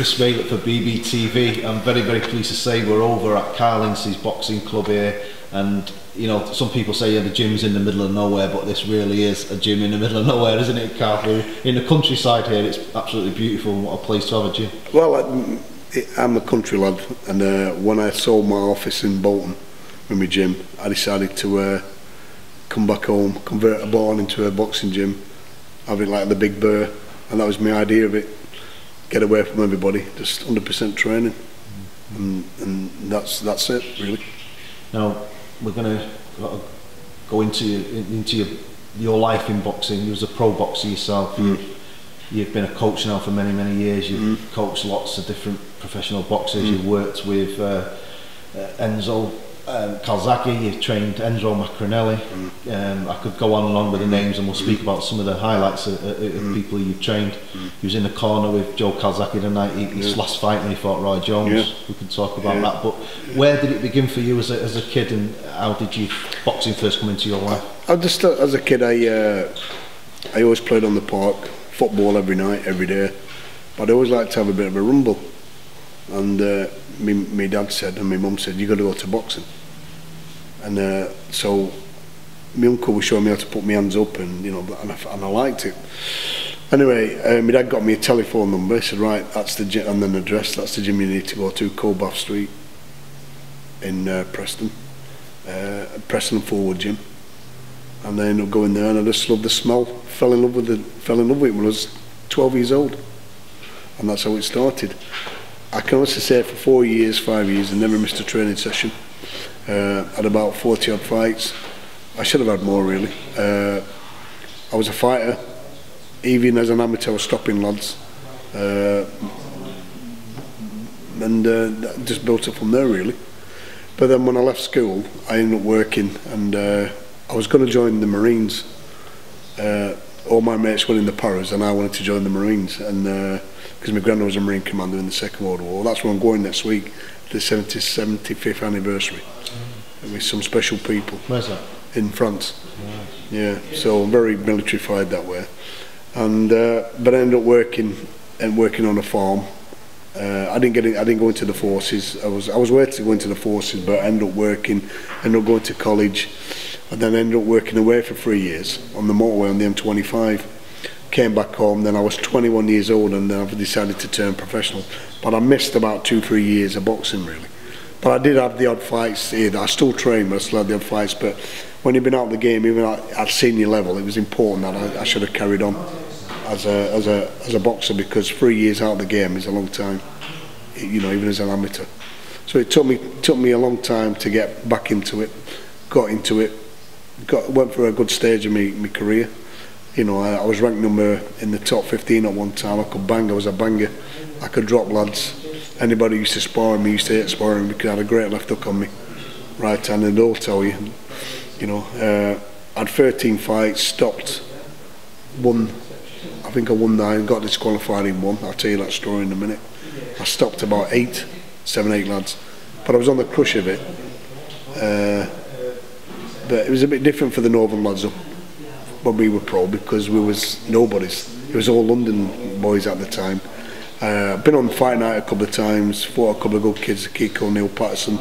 Chris Maylett for BBTV. I'm very, very pleased to say we're over at Carlin's boxing club here and you know, some people say yeah, the gym's in the middle of nowhere, but this really is a gym in the middle of nowhere, isn't it, Karl? In the countryside here, it's absolutely beautiful and what a place to have a gym. Well, I'm a country lad, and uh, when I sold my office in Bolton with my gym, I decided to uh, come back home, convert a barn into a boxing gym, have it like the Big Bear, and that was my idea of it. Get away from everybody, just 100% training, and, and that's that's it really. Now we're going to go into into your, your life in boxing. You was a pro boxer yourself. Mm. You, you've been a coach now for many many years. You've mm. coached lots of different professional boxers. Mm. You've worked with uh, uh, Enzo um, Calzaghe, you've trained Enzo Maccarinelli. Mm. Um, I could go on and on with the names and we'll speak about some of the highlights of, of, mm. people you've trained. Mm. He was in the corner with Joe Calzaghe tonight, he, his yeah. last fight when he fought Roy Jones. Yeah. We can talk about yeah. that. But where did it begin for you as a, as a kid and how did you boxing first come into your life? I just, uh, as a kid, I, uh, I always played on the park, football every night, every day. But I always liked to have a bit of a rumble. And uh, my, my dad said and my mum said, you've got to go to boxing. And uh, so my uncle was showing me how to put my hands up and, you know, and I, and I liked it. Anyway, uh, my dad got me a telephone number. He said, right, that's the gym, and then address, that's the gym you need to go to, Colbath Street in uh, Preston. Uh, Preston Forward Gym. And then I ended up going there and I just loved the smell. Fell in love with the, fell in love with it when I was 12 years old. And that's how it started. I can honestly say for four years, five years, I never missed a training session. Uh, had about 40 odd fights. I should have had more really. Uh, I was a fighter. Even as an amateur, I was stopping lads. Uh, and uh, just built up from there really. But then when I left school, I ended up working and uh, I was going to join the Marines. Uh, all my mates were in the Paras and I wanted to join the Marines. And uh, because my granddad was a Marine commander in the Second World War. That's where I'm going next week, the 70, 75th anniversary, mm. with some special people. Where's that? In France. Yeah, so I'm very militarified that way. And uh, but I ended up working and working on a farm. Uh, I didn't get in, I didn't go into the forces. I was I was waiting to go into the forces, but I ended up working, ended up going to college, and then ended up working away for three years on the motorway on the M25 came back home then I was 21 years old and then I decided to turn professional. But I missed about two three years of boxing really. But I did have the odd fights here. I still train but I still had the odd fights. But when you've been out of the game even at, senior level it was important that I, I should have carried on as a, as, a, as a boxer because three years out of the game is a long time you know even as an amateur. So it took me took me a long time to get back into it got into it got went through a good stage of my, my career you know, I, I was ranked number in the top 15 at one time. I could bang, I was a banger. I could drop lads. Anybody used to spar me, used to hate sparring because I had a great left hook on me. Right hand, and they'll tell you. You know, uh, I had 13 fights, stopped, won. I think I won nine, got disqualified in one. I'll tell you that story in a minute. I stopped about eight, seven, eight lads. But I was on the crush of it. Uh, but it was a bit different for the Northern lads up when we were pro because we was nobodies. It was all London boys at the time. Uh, been on fight night a couple of times, fought a couple of good kids, Kiko, Neil Patterson,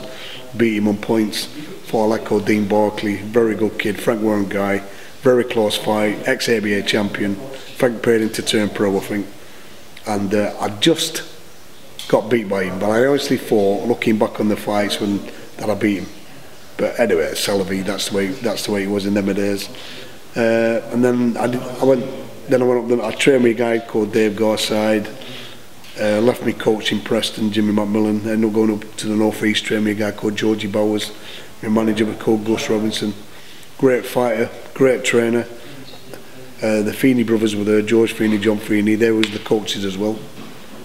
beat him on points. Fought like Dean Barkley, very good kid, Frank Warren guy, very close fight, ex-ABA champion. Frank him to turn pro, I think. And uh, I just got beat by him, but I honestly thought, looking back on the fights when that I beat him. But anyway, Salavi, that's the way that's the way it was in them days. Uh, and then I, did, I went. Then I went up. I trained with a guy called Dave Garside. Uh, left me coach in Preston, Jimmy McMillan. Ended up going up to the North East, trained with a guy called Georgie Bowers. My manager was called Gus Robinson. Great fighter, great trainer. Uh, the Feeney brothers were there, George Feeney, John Feeney. They was the coaches as well.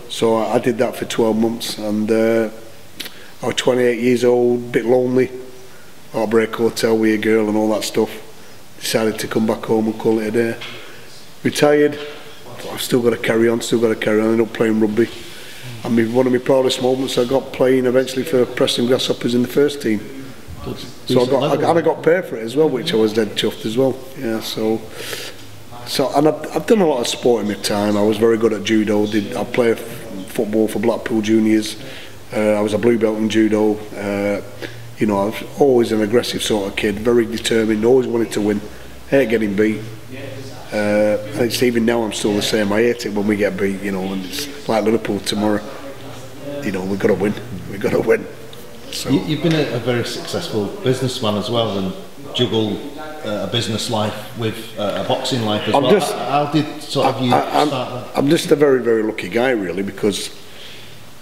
So I, I did that for 12 months, and uh, I was 28 years old, bit lonely. Heartbreak Hotel with a girl and all that stuff decided to come back home and call it a day. Retired, I've still got to carry on, still got to carry on. I ended up playing rugby. I mean, one of my proudest moments, I got playing eventually for Preston Grasshoppers in the first team. So I got, I, and I got paid for it as well, which I was dead chuffed as well. Yeah, so so and I've, I've done a lot of sport in my time. I was very good at judo. Did I play football for Blackpool Juniors? Uh, I was a blue belt in judo. Uh, you know, I was always an aggressive sort of kid, very determined, always wanted to win. Hate getting beat. Uh, and it's even now I'm still the same. I hate it when we get beat, you know, and it's like Liverpool tomorrow. You know, we've got to win. We've got to win. So. You, have been a, a, very successful businessman as well and juggle uh, a business life with uh, a boxing life as I'm well. Just, How did sort of you I, I'm, start I'm just a very, very lucky guy really because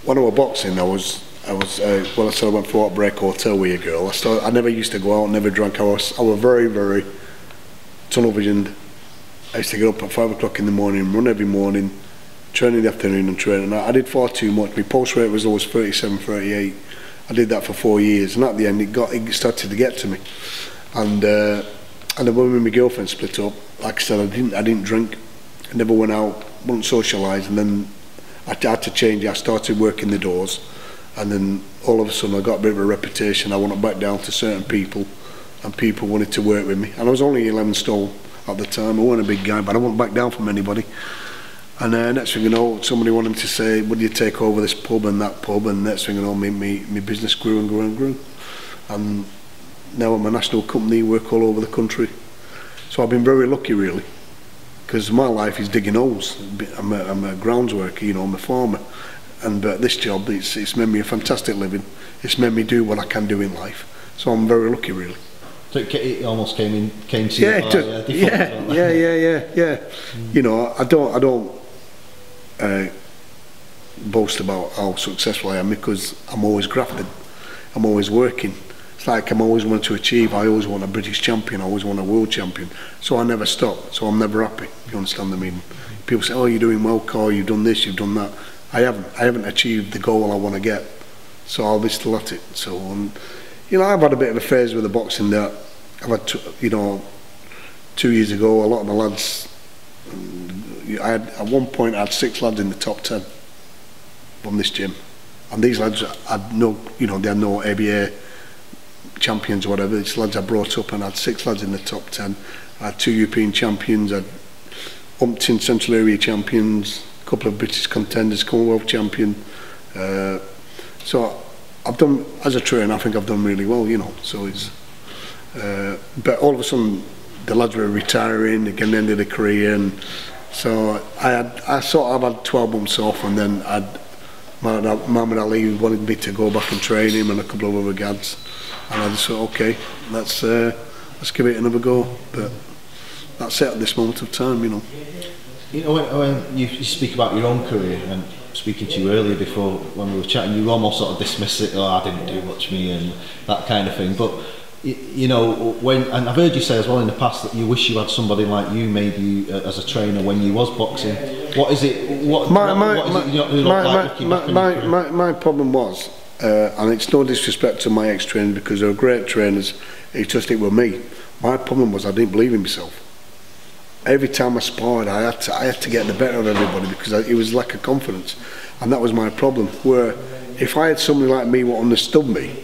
when I was boxing I was I was uh, well I said I went for a break hotel with a girl I, started, I never used to go out never drank I was, I was very very tunnel visioned I used to get up at 5 o'clock in the morning run every morning train in the afternoon and train. And I did far too much. My pulse rate was always 37 38 I did that for four years, and at the end, it got it started to get to me. And uh, and then when my girlfriend split up, like I said, I didn't I didn't drink, I never went out, wouldn't socialise, and then I had to change. I started working the doors, and then all of a sudden I got a bit of a reputation. I went back down to certain people, and people wanted to work with me. And I was only 11 stone at the time. I wasn't a big guy, but I wouldn't back down from anybody. And uh, next thing you know, somebody wanted to say, would you take over this pub and that pub? And next thing you know, my, my business grew and grew and grew. And now I'm a national company, work all over the country. So I've been very lucky, really, because my life is digging holes. I'm a, I'm a grounds worker, you know, I'm a farmer. And uh, this job, it's, it's made me a fantastic living. It's made me do what I can do in life. So I'm very lucky, really. So it almost came in, came to yeah, you uh, default, yeah, yeah, yeah, yeah, yeah. Mm. You know, I don't, I don't uh, boast about how successful I am because I'm always grafted. I'm always working. It's like I'm always wanting to achieve. I always want a British champion. I always want a world champion. So I never stop. So I'm never happy. You understand what I mean? People say, "Oh, you're doing well, Karl. You've done this. You've done that." I haven't. I haven't achieved the goal I want to get. So I'll be still at it. So, um, you know, I've had a bit of a phase with the boxing that I've had, to, you know, two years ago. A lot of my lads I had at one point I had six lads in the top ten from this gym, and these lads had no, you know, they had no ABA champions or whatever. These lads I brought up and I had six lads in the top ten. I had two European champions, I had umpteen Central Area champions, a couple of British contenders, Commonwealth champion. Uh, so I've done as a trainer. I think I've done really well, you know. So it's, uh, but all of a sudden the lads were retiring, the end of their career, and so I had I sort of had 12 months off, and then I'd Muhammad Ali wanted me to go back and train him and a couple of other gads, and I just thought, okay, let's uh, let's give it another go. But that's it at this moment of time, you know. You know, when, when you speak about your own career and speaking to you earlier before when we were chatting, you almost sort of dismiss it, oh, I didn't do much me and that kind of thing. But you know, when and I've heard you say as well in the past that you wish you had somebody like you, maybe uh, as a trainer when you was boxing. What is it? What, my, my, what, what is my, it my, like my, my, my, my problem was, uh, and it's no disrespect to my ex-trainers because they were great trainers. It's just it with me. My problem was I didn't believe in myself. Every time I sparred, I had to I had to get the better of everybody because I, it was lack of confidence, and that was my problem. Where if I had somebody like me what understood me,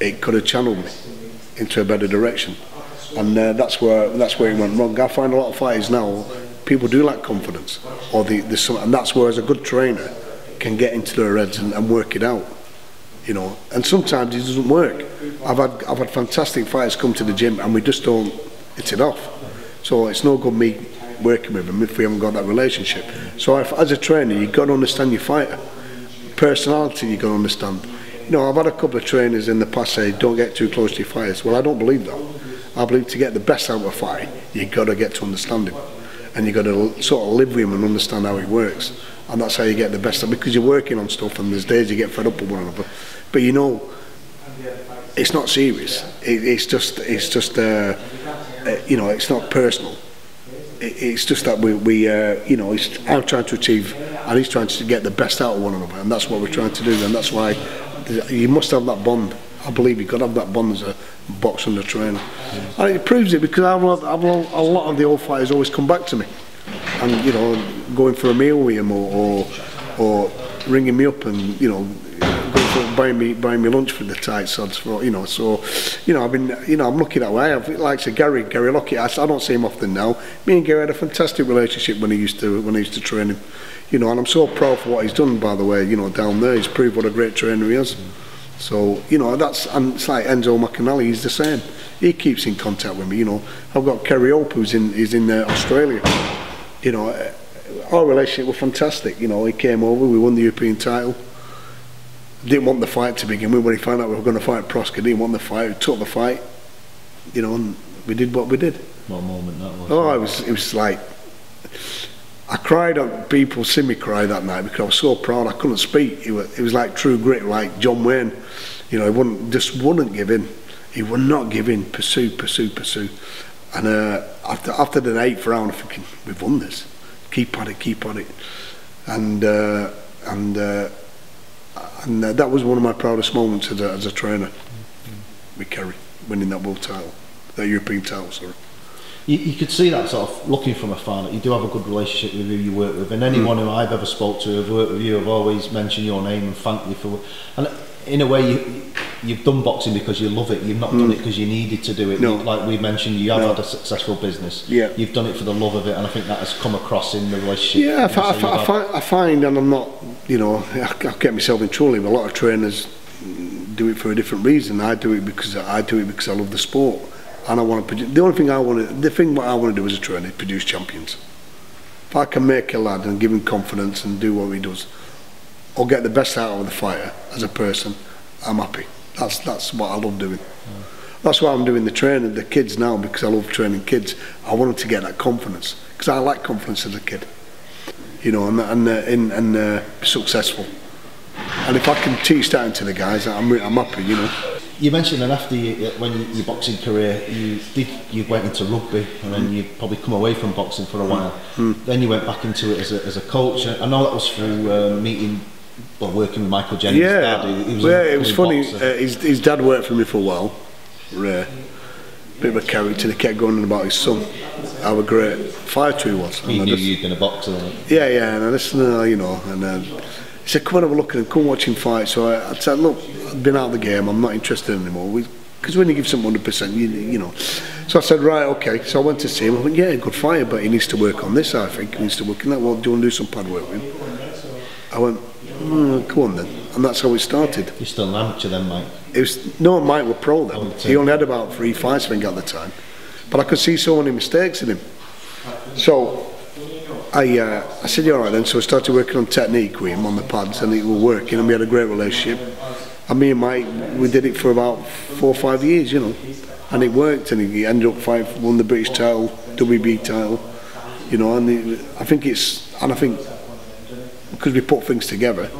it could have channeled me into a better direction. And uh, that's where that's where it went wrong. I find a lot of fighters now, people do lack confidence, or the, the and that's where as a good trainer can get into their heads and, and work it out. You know, and sometimes it doesn't work. I've had I've had fantastic fighters come to the gym and we just don't hit it off. So it's no good me working with them if we haven't got that relationship. So if, as a trainer, you've got to understand your fighter. Personality, you've got to understand. You know, I've had a couple of trainers in the past say, don't get too close to your fighters. Well, I don't believe that. I believe to get the best out of a fight, you've got to get to understand him. And you've got to sort of live with him and understand how he works. And that's how you get the best out because you're working on stuff and there's days you get fed up with one another. But you know, it's not serious. It, it's just, it's just, uh, uh, you know, it's not personal. It, it's just that we, we uh, you know, it's, I'm trying to achieve, and he's trying to get the best out of one another, and that's what we're trying to do, and that's why you must have that bond. I believe you've got to have that bond as a boxer and a trainer. And it proves it because I've, I've, a lot of the old fighters always come back to me. And, you know, going for a meal with him or, or, or ringing me up and, you know, for buying me buying me lunch for the tight sods for you know. So, you know, I've been you know I'm lucky that way. I've like I said, Gary Gary Lockett. I, I don't see him often now. Me and Gary had a fantastic relationship when he used to when I used to train him. You know, and I'm so proud for what he's done. By the way, you know, down there, he's proved what a great trainer he is. So, you know, that's, and it's like Enzo Maccarinelli, he's the same. He keeps in contact with me, you know. I've got Kerry Hope, who's in, he's in uh, Australia. You know, our relationship was fantastic. You know, he came over, we won the European title. Didn't want the fight to begin with when he found out we were going to fight Proksa. Didn't want the fight, we took the fight, you know, and we did what we did. What moment that was. Oh, it was, it was like, I cried on people see me cry that night because I was so proud I couldn't speak. It was, it was like true grit, like John Wayne. You know, he wouldn't just wouldn't give in. He would not give in. Pursue, pursue, pursue. And uh, after after the eighth round, I'm thinking we've won this. Keep at it, keep at it. And uh, and uh, and uh, that was one of my proudest moments as a, as a trainer. Mm-hmm. With Kerry winning that world title, that European title, sorry you, you could see that sort of looking from afar that you do have a good relationship with who you work with and anyone mm. who I've ever spoke to who've worked with you have always mentioned your name and thanked you for and in a way you you've done boxing because you love it you've not mm. done it because you needed to do it no. like we mentioned you have no. had a successful business yeah. you've done it for the love of it and I think that has come across in the relationship yeah I, fi I, fi I, find, I find and I'm not you know I, I get myself in trouble a lot of trainers do it for a different reason I do it because I do it because I love the sport and I want to produce. The only thing I want to, the thing what I want to do as a trainer is produce champions. If I can make a lad and give him confidence and do what he does, or get the best out of the fighter as a person, I'm happy. That's that's what I love doing. Mm. That's why I'm doing the training, the kids now, because I love training kids. I want them to get that confidence, because I like confidence as a kid. You know, and and uh, in, and uh, successful. And if I can teach that into the guys, I'm I'm happy. You know. You mentioned that after you, when you, your boxing career, you did you went into rugby, and then you probably come away from boxing for a while. Mm. Then you went back into it as a, as a coach. I know that was through uh, meeting, well, working with Michael Jennings. Yeah, dad. He was yeah, it was funny. Uh, his, his dad worked for me for a while. Rare, bit of a character. He kept going on about his son. How a great fighter he was. He knew just, you'd been a boxer. Yeah, yeah, and I listened, uh, you know, and. Uh, he said, come and have a look at him, come watch him fight. So I, I said, look, I've been out of the game, I'm not interested anymore. Because when you give someone 100%, you, you know. So I said, right, okay. So I went to see him. I went, yeah, good fighter, but he needs to work on this, I think. He needs to work on that. Well, do you want to do some pad work with him? I went, mm, come on then. And that's how it started. You're still an amateur then, Mike? It was, no, Mike was pro then. He only had about three fights, I think, at the time. But I could see so many mistakes in him. So I, uh, I said, yeah, all right then. So I started working on technique with him on the pads and it was working and we had a great relationship. And me and Mike, we did it for about four or five years, you know. And it worked and he ended up five, won the British title, WB title, you know, and it, I think it's, and I think because we put things together,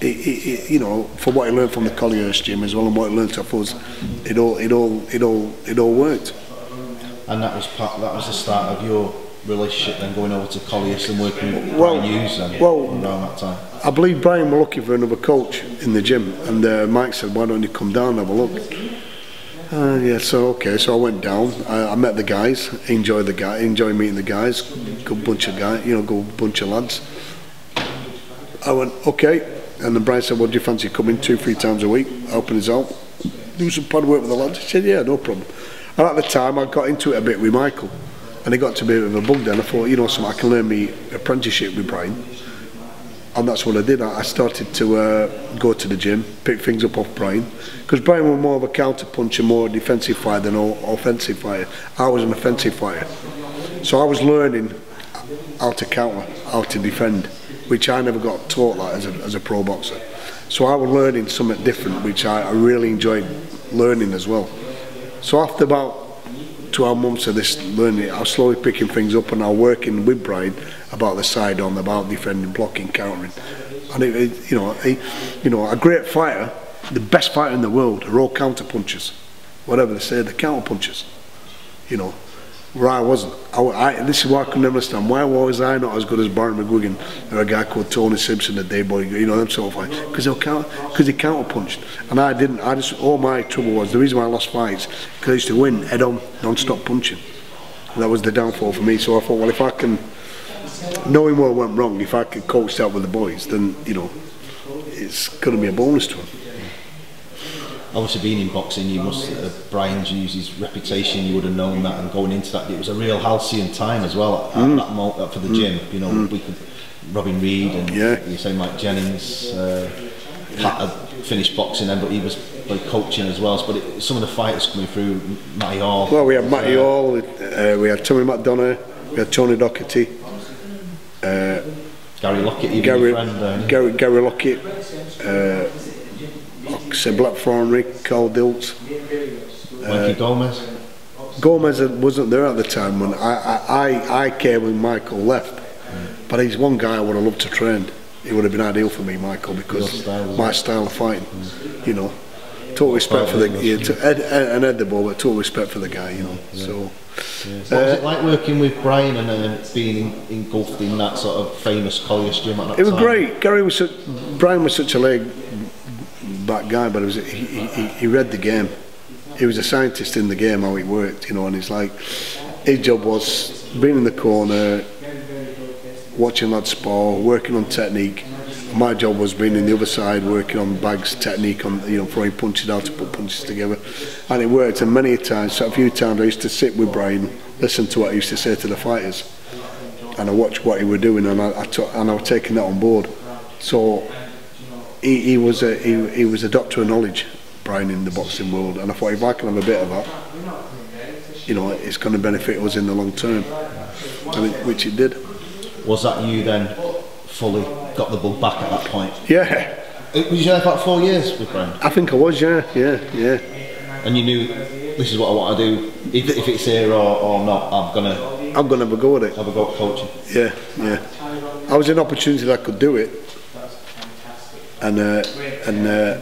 it, it, it, you know, for what I learned from the Collyhurst gym as well and what I learned off us, it all, it all, it all, it all worked. And that was part, that was the start of your relationship then going over to Colliers and working with well, Brian Hughes then well, around that time? I believe Brian were looking for another coach in the gym and uh, Mike said why don't you come down and have a look uh, yeah so okay so I went down I, I met the guys enjoyed the guy enjoyed meeting the guys good bunch of guys you know good bunch of lads I went okay and then Brian said well do you fancy coming two three times a week helping us out do some pad work with the lads I said yeah no problem and at the time I got into it a bit with Michael and it got to be a bit of a bug then. I thought, you know, something I can learn me apprenticeship with Brian. And that's what I did. I started to uh, go to the gym, pick things up off Brian. Because Brian was more of a counter puncher, more defensive fighter than an offensive fighter. I was an offensive fighter. So I was learning how to counter, how to defend, which I never got taught that as a, as a pro boxer. So I was learning something different, which I, I really enjoyed learning as well. So after about 12 months of this learning, I was slowly picking things up and I was working with Brian about the side on, about defending, blocking, countering. And it, it, you know, he, you know, a great fighter, the best fighter in the world, are all counter punchers. Whatever they say, the counter punchers. You know, where I wasn't. I, I, this is why I can never understand. Why was I not as good as Barry McGuigan or a guy called Tony Simpson, the day boy, you know, them sort of fight? Because because he counter punched, and I didn't. I just all my trouble was the reason why I lost fights because I used to win head on, non-stop punching. And that was the downfall for me. So I thought, well, if I can, knowing what went wrong, if I could coach that with the boys, then you know, it's going to be a bonus to him. Obviously, being in boxing, you must. Uh, Brian's used his reputation. You would have known that, and going into that, it was a real halcyon time as well at, mm. that moment for the mm. gym. You know, mm. we could Robin Reid and yeah. you say Mike Jennings. Uh, had finished boxing then, but he was like coaching as well. But it, some of the fighters coming through, Matty Hall. Well, we had Matty uh, Hall, uh, we had Tommy McDonagh, we had Tony Docherty. Uh, Gary Lockett, even Gary, friend, uh, Gary, Gary Lockett, uh, say Black Thornry, Carl Dilks. Mikey uh, Gomez. Gomez wasn't there at the time when I, I, I came when Michael left. Mm. But he's one guy I would have loved to train. He would have been ideal for me, Michael, because style, my style of fighting, mm. you know. Total respect for the yeah, to Ed, Ed, and Ed the ball, but total respect for the guy, you know. Yeah. So. Yeah. What was it like working with Brian and uh, being engulfed in that sort of famous Collier's gym at that It was time? great. Gary was such, Brian was such a leg back guy, but it was he, he, he read the game. He was a scientist in the game, how it worked, you know. And he's like, his job was being in the corner, watching lads spar, working on technique. My job was being in the other side, working on bags, technique, on you know throwing punches out to put punches together, and it worked. And many times, so a few times, I used to sit with Brian, listen to what he used to say to the fighters, and I watched what he were doing, and I, I took, and I was taking that on board. So he, he was a he, he was a doctor of knowledge, Brian, in the boxing world, and I thought if I can have a bit of that, you know, it's going to benefit us in the long term, it, which it did. Was that you then fully got the bug back at that point? Yeah. It, was you there about four years with Brian? I think I was, yeah, yeah, yeah. And you knew this is what I want to do. If, if it's here or, or not, I'm gonna. I'm gonna have a go at it. Have a go at coaching. Yeah, yeah. I was an opportunity that I could do it, and uh, and uh,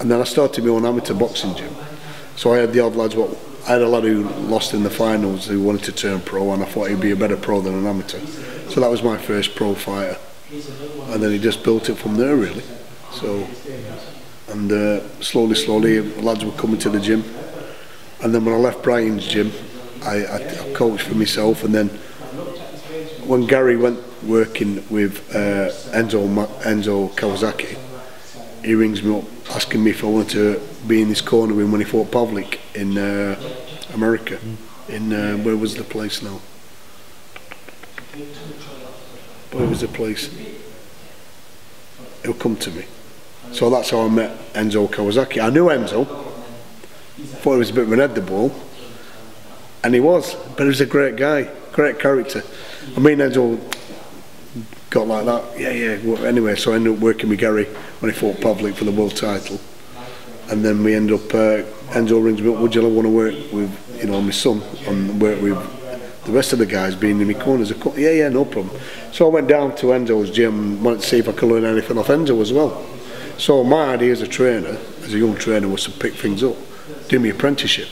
and then I started my own amateur boxing gym. So I had the odd lads what I had a lad who lost in the finals who wanted to turn pro, and I thought he'd be a better pro than an amateur. So that was my first pro fighter, and then he just built it from there really. So, and uh, slowly, slowly, lads were coming to the gym, and then when I left Brian's gym, I, I, I coached for myself, and then when Gary went working with uh, Enzo Enzo Calzaghe, he rings me up asking me if I wanted to be in this corner with when he fought Pavlik in uh, America. Mm. In uh, where was the place now? Where was the place? He'll come to me. So that's how I met Enzo Calzaghe. I knew Enzo. Thought he was a bit of an edible, and he was. But he was a great guy, great character. I mean, and all got like that. Yeah, yeah. Well, anyway, so I ended up working with Gary when he fought Pavlik for the world title. And then we end up, uh, Enzo rings me up, would you want to work with, you know, my son and work with the rest of the guys being in my corners. Yeah, yeah, no problem. So I went down to Enzo's gym and wanted to see if I could learn anything off Enzo as well. So my idea as a trainer, as a young trainer, was to pick things up, do my apprenticeship.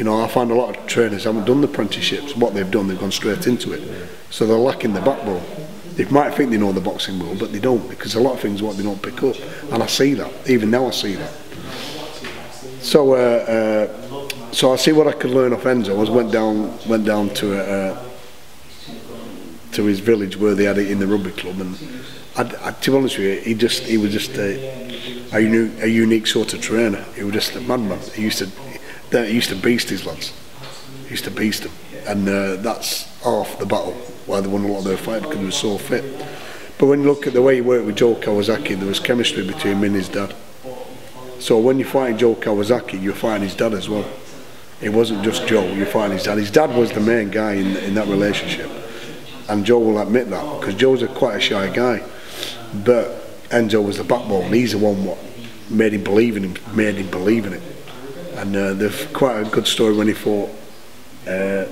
You know, I find a lot of trainers haven't done the apprenticeships. What they've done, they've gone straight into it. So they're lacking the backbone. They might think they know the boxing world, but they don't because a lot of things what they don't pick up. And I see that. Even now I see that. So, uh, uh, so I see what I could learn off Enzo. I went down, went down to uh, to his village where they had it in the rugby club, and I, I, to be honest with you, he just he was just a, a, unique, a unique sort of trainer. He was just a madman. He used to he used to beast his lads. Used to beast them, and uh, that's half the battle why they won a lot of their fight because he was so fit. But when you look at the way he worked with Joe Calzaghe, there was chemistry between him and his dad. So when you're fighting Joe Calzaghe, you're fighting his dad as well. It wasn't just Joe, you're fighting his dad. His dad was the main guy in, in that relationship. And Joe will admit that, because Joe's a quite a shy guy. But Enzo was the backbone. He's the one what made him believe in him, made him believe in it. And uh, there's quite a good story when he fought uh,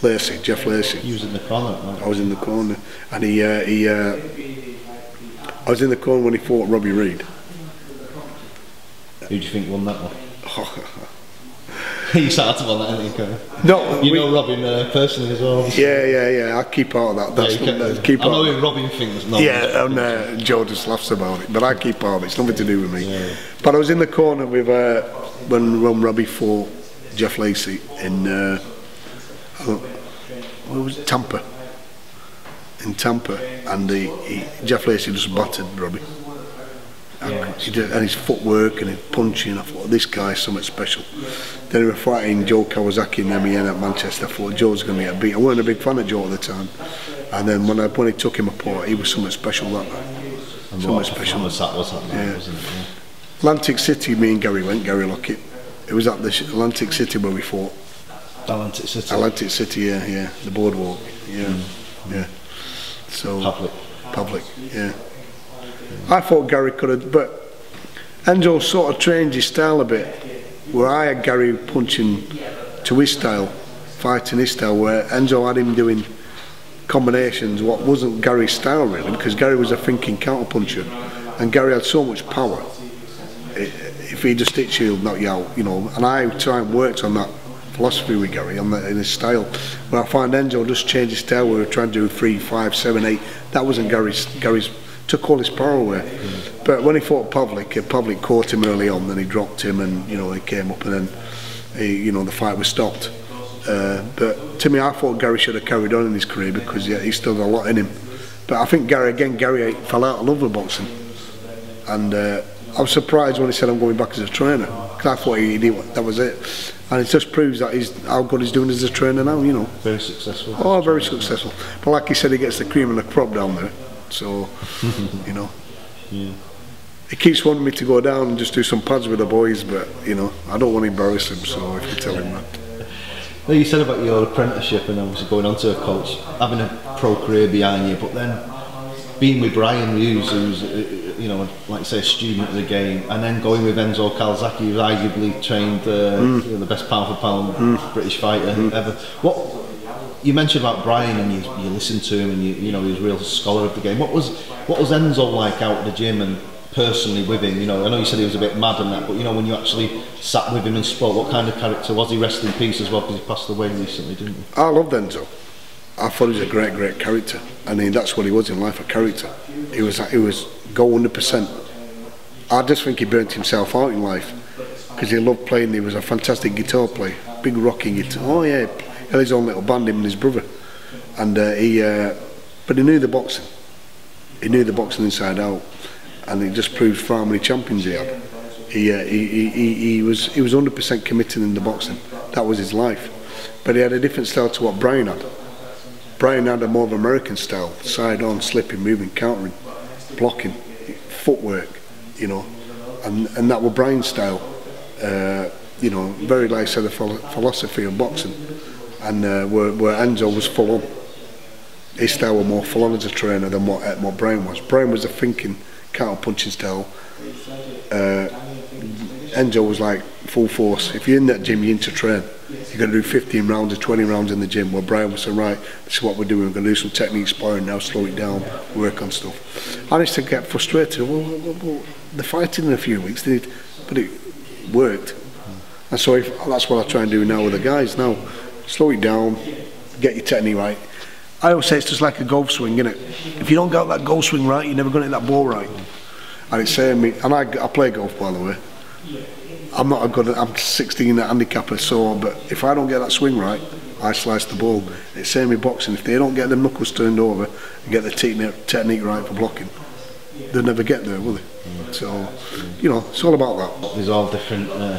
Lacy, Jeff Lacy. He was in the corner. Right? I was in the corner, and he uh, he. Uh, I was in the corner when he fought Robbie Reid. Who do you think won that one? you started on that, you? No, you we, know Robin uh, personally as well. Yeah, yeah, yeah. I keep out of that. That's yeah, kept, keep I know who Robin thinks. No, yeah, and uh, Joe just laughs about it, but I keep out of it. It's nothing to do with me. Yeah. But I was in the corner with uh, when when Robbie fought Jeff Lacy in uh, where was it? Tampa. in Tampa, and he, he, Jeff Lacy just battered Robbie. And, he did, and his footwork and his punching, I thought this guy's something special. Then we were fighting Joe Calzaghe in MEN at Manchester. I thought Joe's going to get beat. I wasn't a big fan of Joe at the time, and then when I when he took him apart, he was something special that. And Something special. was that, was that Yeah. wasn't it? Yeah. Atlantic City, me and Gary went, Gary Lockett. It was at the Atlantic City where we fought. Atlantic City. Atlantic City, yeah, yeah, the boardwalk, yeah, mm. yeah. So Public. public, yeah. I thought Gary could have, but Enzo sort of changed his style a bit. Where I had Gary punching to his style, fighting his style, where Enzo had him doing combinations what wasn't Gary's style really, because Gary was a thinking counter puncher, and Gary had so much power. If he just hit you, he'll knock you out, you know. And I try and worked on that philosophy with Gary, on the, in his style. But I find Enzo just changed his style. We were trying to do three, five, seven, eight. That wasn't Gary's. Gary's took all his power away. But when he fought Pavlik, uh, Pavlik caught him early on, then he dropped him, and you know he came up, and then he, you know the fight was stopped. Uh, but to me, I thought Gary should have carried on in his career because yeah, he still got a lot in him. But I think Gary again, Gary fell out of love with boxing, and uh, I was surprised when he said I'm going back as a trainer because I thought he, he that was it, and it just proves that he's how good he's doing as a trainer now. You know, Very successful. oh, very successful. But like he said, he gets the cream and the crop down there, so you know. Yeah. He keeps wanting me to go down and just do some pads with the boys, but you know, I don't want to embarrass him, so if you tell him that. No, you said about your apprenticeship and obviously going on to a coach, having a pro career behind you, but then being with Brian Hughes, who's uh, you know, like you say, a student of the game, and then going with Enzo Calzaghe, who's arguably trained uh, you know, the best pound for pound British fighter ever. What you mentioned about Brian, and you, you listened to him, and you, you know he was a real scholar of the game. What was what was Enzo like out at the gym and personally with him? You know, I know you said he was a bit mad and that, but you know when you actually sat with him and spoke, what kind of character was he? Rest in peace as well, because he passed away recently, didn't he? I loved Enzo. I thought he was a great, great character. I mean, that's what he was in life, a character. He was, he was go 100%. I just think he burnt himself out in life because he loved playing. He was a fantastic guitar player, big rocking guitar. Oh yeah, had his own little band, him and his brother. And uh, he, uh, but he knew the boxing. He knew the boxing inside out, and it just proved how many champions he had. He, uh, he, he, he, he was he was 100% committed in the boxing. That was his life. But he had a different style to what Brian had. Brian had a more of American style, side on, slipping, moving, countering, blocking, footwork, you know, and and that was Brian's style. Uh, you know, very like said, a philosophy of boxing, and uh, where, where Enzo was full on. His style was more full on as a trainer than what uh, what Brian was. Brian was a thinking, counter punching style. Uh, Enzo was like full force. If you're in that gym, you're in to train. You're going to do 15 rounds or 20 rounds in the gym. Well, Brian was saying, right, this is what we're doing. We're going to do some technique sparring now, slow it down, work on stuff. I used to get frustrated. Well, well, well, they're fighting in a few weeks, did, but it worked. And so if, that's what I try and do now with the guys. Now, slow it down, get your technique right. I always say it's just like a golf swing, innit? If you don't get that golf swing right, you're never going to hit that ball right. And it's saying me, and I, I play golf by the way. I'm not a good. I'm 16 at handicapper, so but if I don't get that swing right, I slice the ball. It's same with boxing. If they don't get their knuckles turned over and get the technique right for blocking, they'll never get there, will they? So, you know, it's all about that. There's all different uh,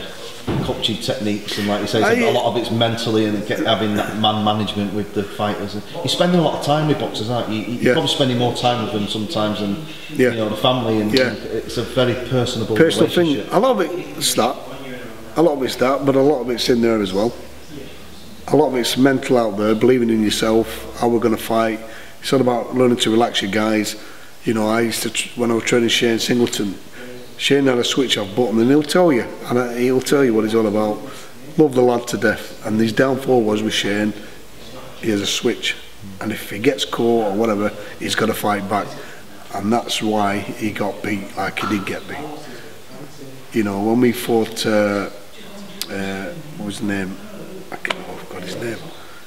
coaching techniques, and like you say, it's a lot of it's mentally and get, having that man management with the fighters. And you're spending a lot of time with boxers, aren't you? You're Yeah. probably spending more time with them sometimes than Yeah. you know the family, and, Yeah. and it's a very personable Personal thing. A lot of it's that. A lot of it's that, but a lot of it's in there as well. A lot of it's mental out there, believing in yourself, how we're going to fight. It's all about learning to relax your guys. You know, I used to, when I was training Shane Singleton, Shane had a switch off button and he'll tell you, and he'll tell you what he's all about. Love the lad to death. And his downfall was with Shane, he has a switch. And if he gets caught or whatever, he's got to fight back. And that's why he got beat like he did get beat. You know, when we fought, uh, uh, what was his name? I can't remember, I've got his name.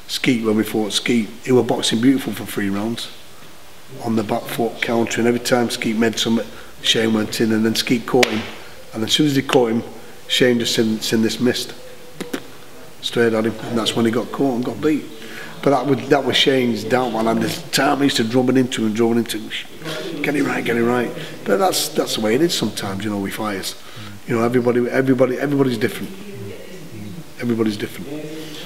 Skeet, when we fought Skeet, he was boxing beautiful for three rounds. On the back foot counter, and every time Skeet made something, Shane went in, and then Skeet caught him. And as soon as he caught him, Shane just sent, sent this mist straight at him, and that's when he got caught and got beat. But that was that was Shane's downfall. And the time I used to drum it into and drum it into, get it right, get it right. But that's that's the way it is sometimes, you know, we fighters. You know, everybody, everybody, everybody's different. Everybody's different.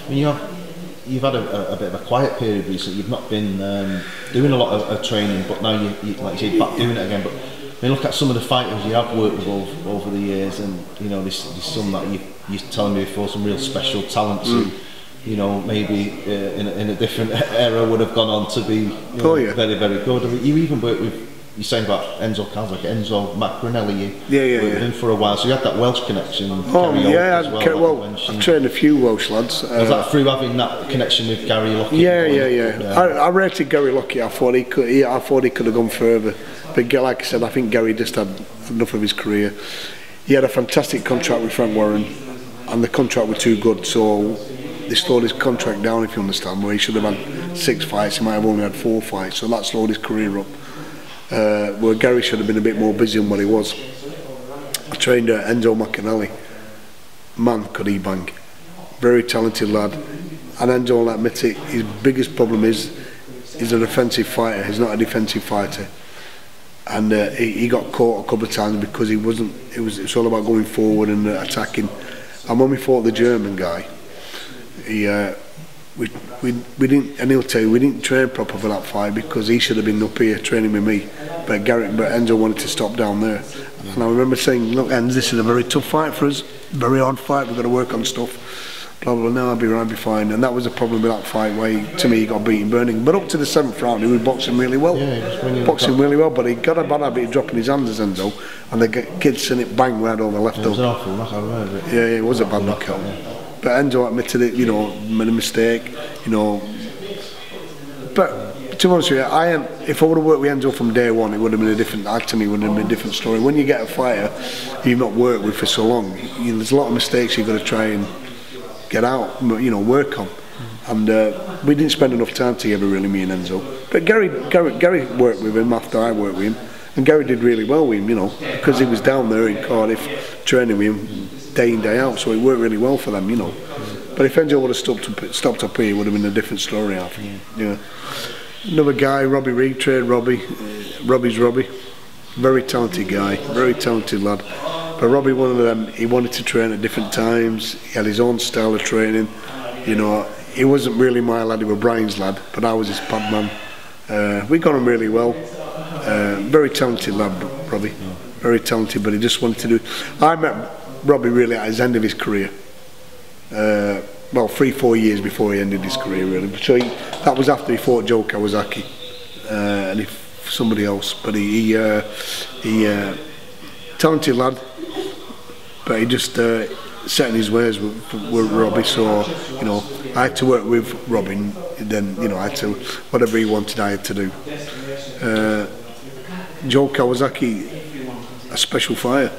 I mean, you have, you've had a, a, a, bit of a quiet period recently. You've not been um, doing a lot of, of training, but now you, you, like you say, back doing it again. But mean, look at some of the fighters you have worked with over, over the years, and you know, there's, there's some that you, you're telling me before, some real special talents. Mm. Who, you know, maybe uh, in, a, in a different era would have gone on to be you know, oh, yeah. very, very good. I mean, you even worked with you're saying about Enzo like Enzo Maccarinelli, you yeah, yeah, worked yeah. him for a while, so you had that Welsh connection. Oh, yeah, well, Ker- well I've trained a few Welsh lads. Was uh, that through having that connection with Gary Lockett? Yeah, yeah, yeah, yeah. I, I rated Gary Lockett. I thought he could. He, I thought he could have gone further, but like I said, I think Gary just had enough of his career. He had a fantastic contract with Frank Warren, and the contract was too good, so they slowed his contract down. If you understand, where he should have had six fights, he might have only had four fights, so that slowed his career up uh, where Gary should have been a bit more busy than what he was. I trained uh, Enzo Maccarinelli. Man, could he bang. Very talented lad. And Enzo will admit it, his biggest problem is he's an offensive fighter, he's not a defensive fighter. And uh, he, he got caught a couple of times because he wasn't, it was, it's all about going forward and uh, attacking. And when we fought the German guy, he, uh, we, we, we didn't, and he'll tell you, we didn't train proper for that fight because he should have been up here training with me. But Garrett, but Enzo wanted to stop down there. And I remember saying, look, Enzo, this is a very tough fight for us, very hard fight, we've got to work on stuff. Blah, blah, blah, no, I'll be right, I'll be fine. And that was the problem with that fight where, he, to me, he got beaten burning. But up to the seventh round, he was boxing really well. Yeah, boxing really well, but he got a bad habit of dropping his hands as Enzo, and the kid sent it bang right on the left yeah, it was an awful knockout, Yeah, yeah, it was a bad knockout. Yeah. But Enzo admitted it, you know, made a mistake, you know. But to be honest with you, I am, if I would have worked with Enzo from day one, it would have been a different, act to me, would have been a different story. When you get a fighter you've not worked with for so long, you know, there's a lot of mistakes you've got to try and get out, you know, work on. And uh, we didn't spend enough time together, really, me and Enzo. But Gary, Gary, Gary worked with him after I worked with him. And Gary did really well with him, you know, because he was down there in Cardiff training with him day in day out, so it worked really well for them, you know. But if Enzo would have stopped stopped up here, it would have been a different story. I think. Yeah. Another guy, Robbie Reid, trade Robbie. Uh, Robbie's Robbie, very talented guy, very talented lad. But Robbie, one of them, he wanted to train at different times. He had his own style of training. You know, he wasn't really my lad; he was Brian's lad. But I was his pad man. Uh, we got on really well. Uh, very talented lad, Robbie. Very talented, but he just wanted to do. I met Robbie really at his end of his career. Uh, well, three, four years before he ended his career, really. So he, that was after he fought Joe Calzaghe uh, and somebody else. But he, he, uh, he uh, talented lad, but he just uh, in his ways with, Robbie. So you know, I had to work with Robin. Then you know, I had to whatever he wanted, I had to do. Uh, Joe Calzaghe, a special fire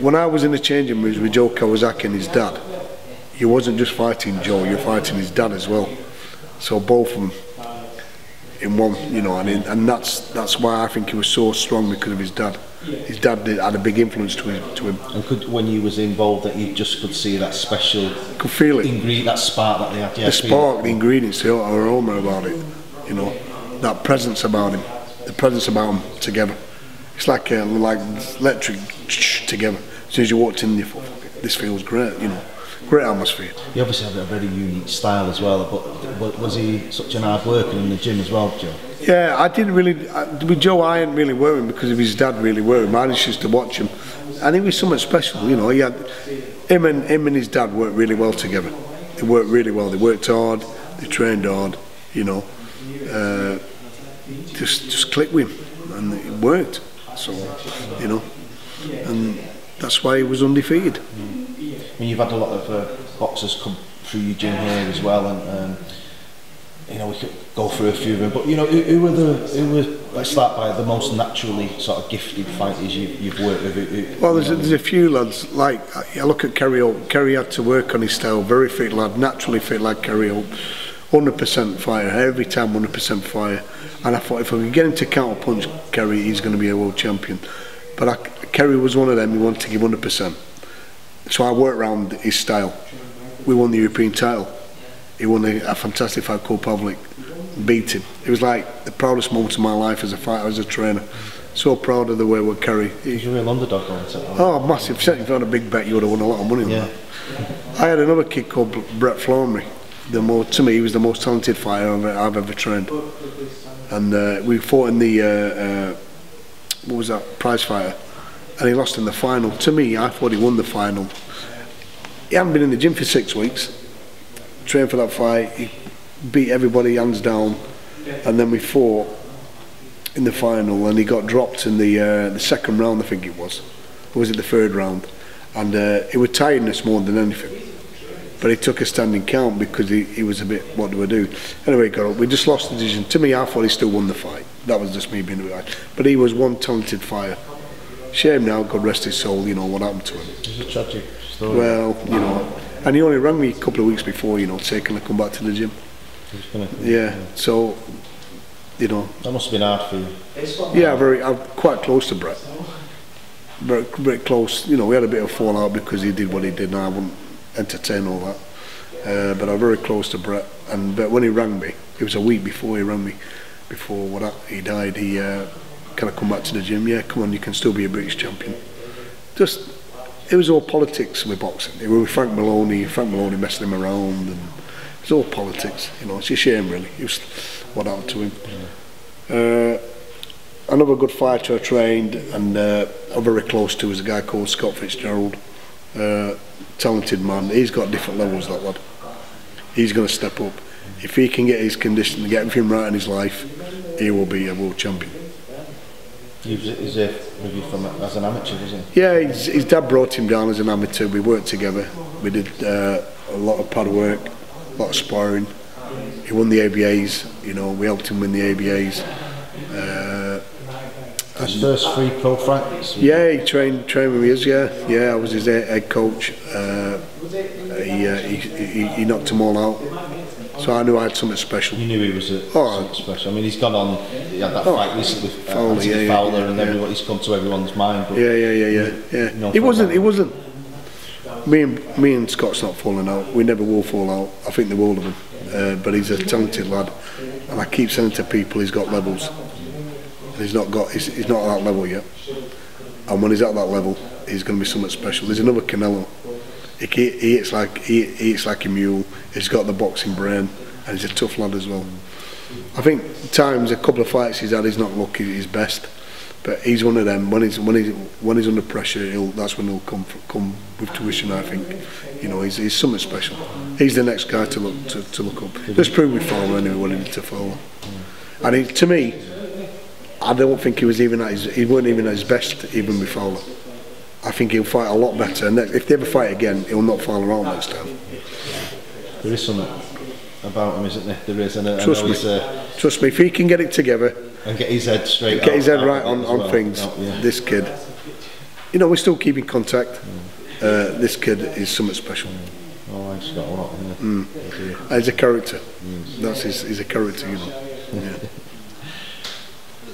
when I was in the changing rooms with Joe Calzaghe and his dad, he wasn't just fighting Joe, you're fighting his dad as well. So both of them in one, you know, and, and that's that's why I think he was so strong because of his dad. His dad did, had a big influence to him. To him. And could, when you was involved, that you just could see that special, could feel it, ingredient, that spark that they had. Yeah, the spark, the ingredients, the aroma about it, you know, that presence about him, the presence about him together. It's like uh, like electric together. As soon as you walked in, you thought, this feels great, you know. Great atmosphere. He obviously had a very unique style as well, but was he such an hard worker in the gym as well, Joe? Yeah, I didn't really, I, with Joe, I didn't really him because of his dad really worked him. I just used to watch him. And he was something special, you know. He had, him and, him and his dad worked really well together. They worked really well. They worked hard, they trained hard, you know. Uh, just, just clicked with him, and it worked. So, you know, and that's why he was undefeated. Mm. I mean, you've had a lot of uh, boxers come through your gym here as well, and um, you know we could go through a few of them. But you know, who, who were the who were let's start by the most naturally sort of gifted fighters you've, you've worked with. Who, well, there's a, there's a few lads like I look at Kerry Hope. Kerry had to work on his style. Very fit lad, naturally fit like Kerry Hope. 100% fire, every time 100% fire. And I thought if I could get him to counter punch Kerry, he's going to be a world champion. But I, Kerry was one of them who wanted to give 100%. So I worked around his style. We won the European title. he won a, a fantastic fight called Pavlik, beat him. It was like the proudest moment of my life as a fighter, as a trainer. So proud of the way we carry. He's a real underdog on it. Oh, massive. Certainly, If you'd had a big bet, you would have won a lot of money. Yeah. I had another kid called Brett Flournoy. The more, to me, he was the most talented fighter I've, I've ever trained. And uh, we fought in the, uh, uh, what was that, prize fighter. And he lost in the final. To me, I thought he won the final. He hadn't been in the gym for six weeks. Trained for that fight. He beat everybody hands down. And then we fought in the final and he got dropped in the uh, the second round I think it was or was it the third round and uh, it was tiredness more than anything but he took a standing count because he, he was a bit what do I do anyway up. we just lost the decision to me I thought he still won the fight that was just me being right but he was one talented fire shame now God rest his soul you know what happened to him it's a tragic story well you know and he only rang me a couple of weeks before you know taking to come back to the gym gonna, yeah, yeah so you know. That must have been hard for you. Yeah, very. I'm quite close to Brett. Very, very close. You know, we had a bit of fallout because he did what he did, and I wouldn't entertain all that. Uh, but I'm very close to Brett, and but when he rang me, it was a week before he rang me, before what he died. He uh, kind of come back to the gym. Yeah, come on, you can still be a British champion. Just, it was all politics with boxing. It was Frank Maloney. Frank Maloney messing him around, and it was all politics. You know, it's a shame really. It was what happened to him. Uh, another good fighter I trained and uh, I'm very close to is a guy called Scott Fitzgerald. Uh, talented man. He's got different levels, that lad. He's going to step up. If he can get his condition get everything right in his life, he will be a world champion. He's, he's a maybe from as an amateur, was he? Yeah, his, his dad brought him down as an amateur. We worked together. We did uh, a lot of pad work, a lot of sparring. He won the ABAs, you know, we helped him win the ABAs. Uh, his first free pro fights? Yeah, he trained, trained with me, yeah. Yeah, I was his head coach. Uh, he, uh, he, he, he knocked them all out. So I knew I had something special. You knew he was a, oh, something special. I mean, he's gone on. He had that oh, fight recently with uh, Fowler, yeah, Fowler, yeah, and everyone, he's come to everyone's mind. But, yeah, yeah, yeah, yeah, yeah. Know, he wasn't. He wasn't. Me and me and Scott's not falling out. We never will fall out. I think the world of him uh, but he's a talented lad. And I keep saying to people he's got levels. And he's not got he's, he's not at that level yet. And when he's at that level, he's going to be something special. There's another Canelo. He, he eats like he, eats like a mule. He's got the boxing brain, and he's a tough lad as well. I think times a couple of fights he's had, he's not lucky at his best. But he's one of them. When he's when he's when he's under pressure, he'll, that's when he'll come come with tuition. I think, you know, he's, he's something special. He's the next guy to look to, to look up. Just prove with Fowler anyway what he need to follow. And he, to me, I don't think he was even at his, he wasn't even at his best even with Fowler. I think he'll fight a lot better. And if they ever fight again, he'll not Fowler out next time. There is something about him, isn't there? There is. And Trust me. Uh, Trust me. If he can get it together and get his head straight. Get his head right on, on well. things. Oh, yeah. This kid, you know, we're still keeping contact. Mm. Uh, this kid is something special. Mm. Oh, he's got a lot. Mm. He's a character. Mm. That's his. He's a character, you know. Yeah.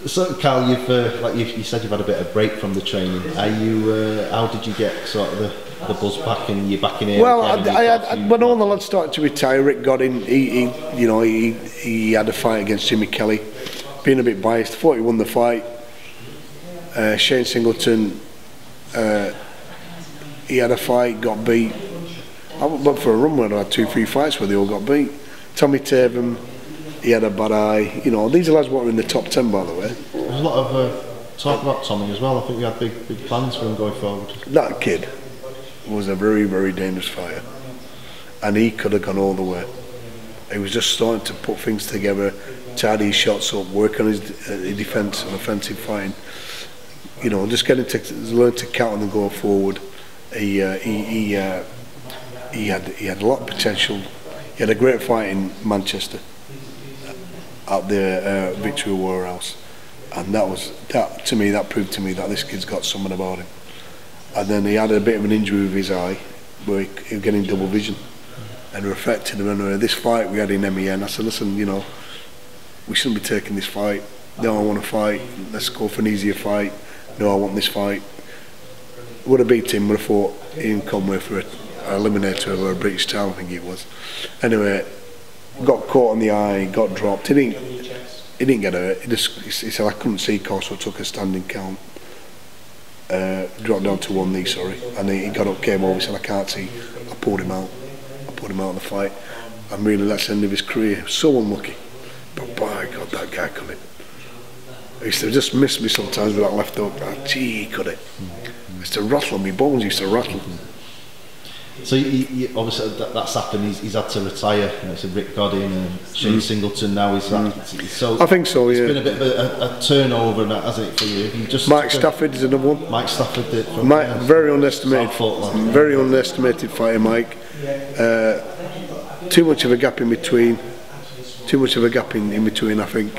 So, Karl, you've uh, like you've, you said you've had a bit of break from the training. Are you? Uh, how did you get sort of the, the buzz back and you're back in here? Well, I, I had, when all the lads started to retire, Rick got in. He, he you know, he he had a fight against Jimmy Kelly being a bit biased, thought he won the fight. Uh, Shane Singleton, uh, he had a fight, got beat. I went for a run where I had two, three fights where they all got beat. Tommy Tatham, he had a bad eye. You know, these are lads were in the top ten, by the way. There's a lot of uh, talk about Tommy as well. I think we had big, big plans for him going forward. That kid was a very, very dangerous fighter, and he could have gone all the way. He was just starting to put things together tidy his shots up, work on his uh, defence and offensive fighting. You know, just getting to learn to count and go forward. He uh, he he, uh, he had he had a lot of potential. He had a great fight in Manchester at the uh, Victoria Warehouse, and that was that to me that proved to me that this kid's got something about him. And then he had a bit of an injury with his eye, where he, he was getting double vision, and reflected. And uh, this fight we had in MEN, I said, listen, you know we shouldn't be taking this fight. No, I want to fight. Let's go for an easier fight. No, I want this fight. Would have beat him, would have fought Ian Conway for a, a eliminator or a British title, I think it was. Anyway, got caught on the eye, got dropped. He didn't, he didn't get hurt. He just he said I couldn't see cause so I took a standing count. Uh, dropped down to one knee, sorry, and he, he got up, came over, said I can't see. I pulled him out. I pulled him out of the fight. And really, that's the end of his career. So unlucky. But by God, that guy it. He used to just miss me sometimes with that left hook. Ah, gee, could it. Used to rattle me bones, used to rattle. So you, you, obviously that, that's happened. He's, he's had to retire. You know, Rick Godding and Shane mm. Singleton now. Is that mm. so? I think so. Yeah. It's been a bit of a, a, turnover, hasn't it, for you? you just Mike Stafford is another one. Mike Stafford did. From, Mike, uh, very underestimated. Very underestimated fighter, Mike. Uh, too much of a gap in between. Too much of a gap in, in between, I think.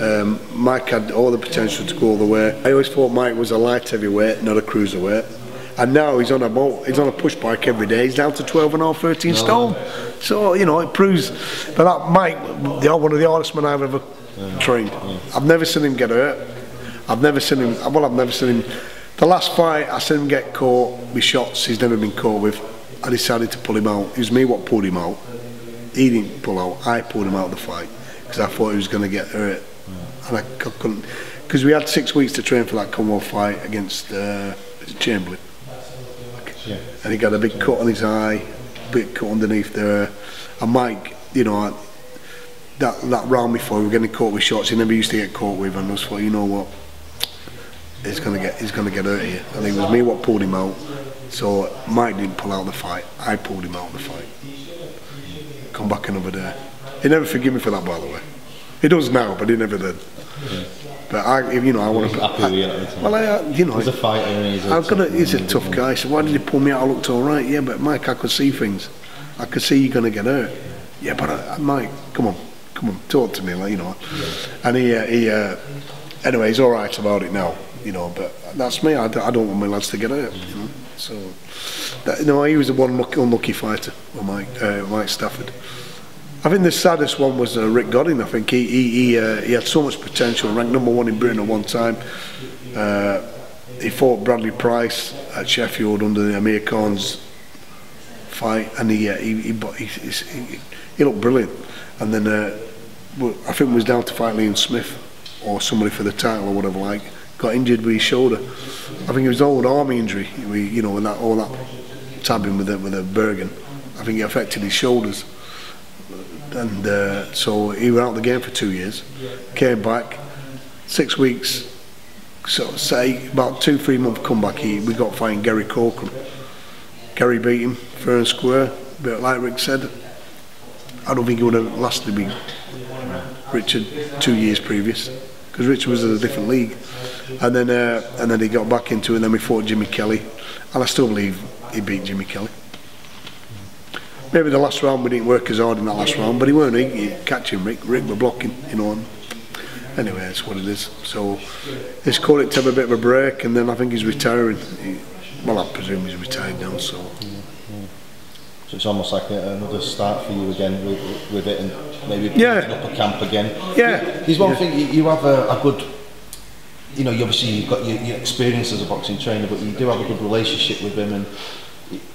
Um, Mike had all the potential to go all the way. I always thought Mike was a light heavyweight, not a cruiserweight. And now he's on a boat, he's on a push bike every day. He's down to 12 and a half, 13 no. stone. So, you know, it proves. But that Mike, the, one of the hardest men I've ever yeah. trained. Yeah. I've never seen him get hurt. I've never seen him, well, I've never seen him. The last fight, I seen him get caught with shots he's never been caught with. I decided to pull him out. It was me what pulled him out. He didn't pull out. I pulled him out of the fight because I thought he was going to get hurt. Yeah. And I couldn't, because we had six weeks to train for that Commonwealth fight against uh, Chamberlain. Yeah. And he got a big cut on his eye, big cut underneath there. And Mike, you know, that that round before we were getting caught with shots, he never used to get caught with, and I just thought, you know what, he's gonna get he's gonna get hurt here. And it was me what pulled him out. So Mike didn't pull out the fight. I pulled him out of the fight. Come back another day. He never forgive me for that, by the way. He does now, but he never did. Yeah. But I, you know, I want to. Happy I, well, I, you know, he's a fighter. And he's a I've got a, he's a tough guy. So why did he pull me out? I looked all right. Yeah, but Mike, I could see things. I could see you're going to get hurt. Yeah, but I, Mike, come on, come on, talk to me, like you know. And he, uh, he, uh, anyway, he's all right about it now, you know. But that's me. I, I don't want my lads to get hurt, you know. So, that, no, he was the one unlucky fighter, Mike, uh, Mike Stafford. I think the saddest one was uh, Rick Godding. I think he he he, uh, he had so much potential. Ranked number one in Britain at one time. Uh, he fought Bradley Price at Sheffield under the Amir Khan's fight, and he uh, he, he, he, he, he looked brilliant. And then uh, I think was down to fight Liam Smith or somebody for the title or whatever. Like got injured with his shoulder. I think it was an old army injury. We, you know, with that all that tabbing with the, with a Bergen. I think it affected his shoulders and uh, so he went out the game for two years. Came back, six weeks. So say about two three month comeback. He we got fighting Gary Corcoran. Gary beat him fair and square. But like Rick said, I don't think he would have lasted me Richard two years previous because Richard was in a different league. And then uh, and then he got back into it. and then we fought Jimmy Kelly, and I still believe he beat Jimmy Kelly. Maybe the last round we didn't work as hard in that last round, but he weren't he, catching Rick. Rick were blocking, you know. Anyway, that's what it is. So he's called it to have a bit of a break, and then I think he's retiring. He, well, I presume he's retired now. So. So it's almost like a, another start for you again with, with it, and maybe yeah. up a camp again. Yeah. There's one yeah. thing you, you have a, a good you know, you obviously you've got your, your experience as a boxing trainer, but you do have a good relationship with him, and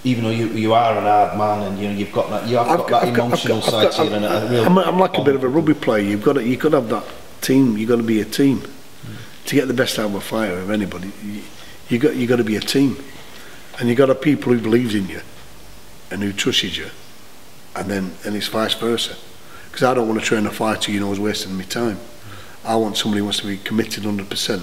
even though you, you are an hard man and you know you've got that you have I've got, got that I've emotional got, side to you and a, real I'm, I'm like a bit of a rugby player. You've got to, you've got to have that team. You've got to be a team. Mm. to get the best out of a fighter of anybody you, you got you got to be a team. And you got to people who believes in you and who trusts you. And then and it's vice versa. Because I don't want to train a fighter you know is wasting my time. I want somebody who wants to be committed 100%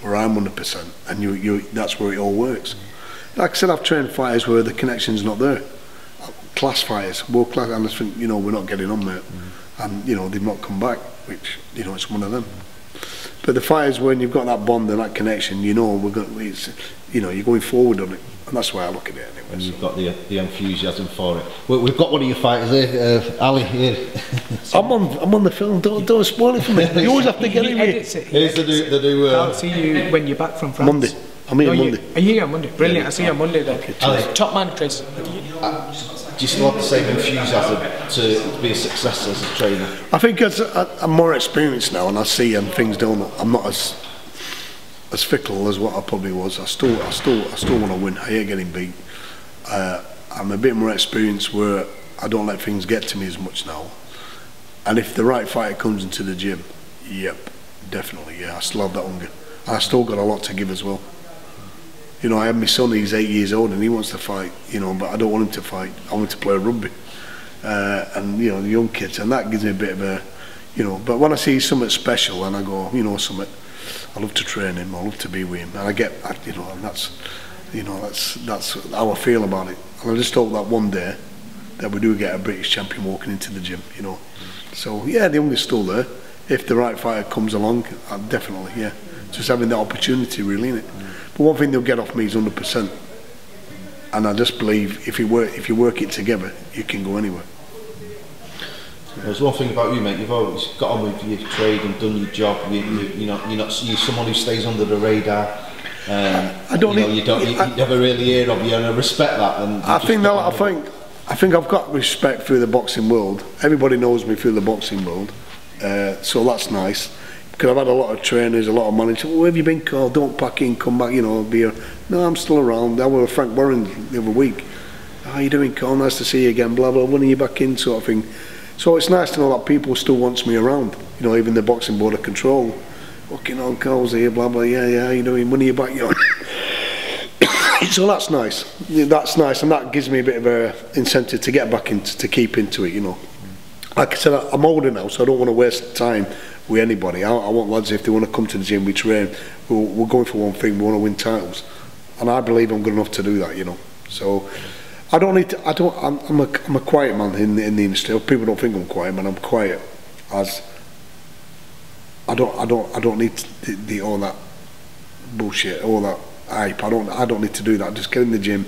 where I'm 100% and you, you that's where it all works. Mm like I said, I've trained fighters where the connection's not there. Class fighters, world class, and I think, you know, we're not getting on, mate. Mm. And, you know, they've not come back, which, you know, it's one of them. But the fighters, when you've got that bond and that connection, you know, we're going, it's, you know, you're going forward on it. And that's why I look at it anyway. And you've got the, the enthusiasm for it. Well, we've got one of your fighters here, uh, Ali, here. I'm on I'm on the film, don't, don't spoil it for me. You always have to get it. Here's the new, the new uh, I'll see you when you're back from France. Monday. I'm here no, Monday. You, are you here on Monday? Brilliant. Yeah, I'll see you on Monday then. Okay, Top man, Chris. Uh, do you still have the same enthusiasm to be a success as a trainer? I think as I, I'm more experienced now and I see and things don't, I'm not as as fickle as what I probably was. I still, I still, I still want to win. I hate getting beat. Uh, I'm a bit more experienced where I don't let things get to me as much now. And if the right fighter comes into the gym, yep, definitely, yeah, I still have that hunger. I still got a lot to give as well. You know, I have my son, he's eight years old and he wants to fight, you know, but I don't want him to fight. I want him to play rugby. Uh, and, you know, the young kids, and that gives me a bit of a, you know, but when I see something special and I go, you know, something, I love to train him, I love to be with him, and I get, I, you know, and that's, you know, that's that's how I feel about it. And I just hope that one day that we do get a British champion walking into the gym, you know. So yeah, the hunger's still there. If the right fighter comes along, I'll definitely, yeah. Just having the opportunity, really, innit? But one thing they'll get off me is 100%. And I just believe if you work if you work it together, you can go anywhere. There's one thing about you, mate. You've always got on with your trade and done your job. You, you, you're not, you're not, you're someone who stays under the radar. Um, I don't you, know, need- you don't, you, I- you never really hear of you, and I respect that. And I think that, I think I think I've got respect through the boxing world. Everybody knows me through the boxing world, uh, so that's nice. Because I've had a lot of trainers, a lot of managers. Well, where have you been called? Don't pack in, come back. You know, be a, no, I'm still around. I was with Frank Warren the other week. How you doing, Karl? Nice to see you again. Blah blah. When are you back in? Sort of thing. So it's nice to know that people still wants me around. You know, even the boxing board of control. Fucking on Karl's here. Blah blah. Yeah yeah. You doing? When are you back? You know. so that's nice. That's nice, and that gives me a bit of a incentive to get back into to keep into it. You know, like I said, I'm older now, so I don't want to waste time with anybody. I, I want lads if they want to come to the gym, we train. We're, we're going for one thing. We want to win titles, and I believe I'm good enough to do that. You know, so. I don't need to, I don't, I'm, I'm, a, I'm a quiet man in the, in the industry. People don't think I'm quiet, man. I'm quiet as I don't, I don't, I don't need the, the all that bullshit, all that hype. I don't, I don't need to do that. Just get in the gym,